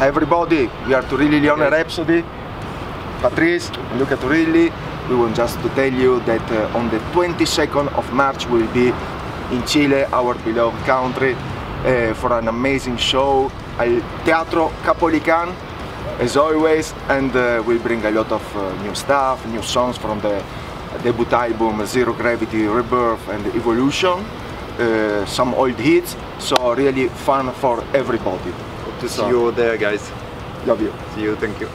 everybody, we are Turilli Lione Rhapsody. Patrice, Luca Turilli. We want just to tell you that uh, on the 22nd of March we will be in Chile, our beloved country, uh, for an amazing show al Teatro Caupolicán, as always, and uh, we'll bring a lot of uh, new stuff, new songs from the debut album Zero Gravity Rebirth and Evolution, uh, some old hits, so really fun for everybody. To see you there, guys. Love you. See you. Thank you.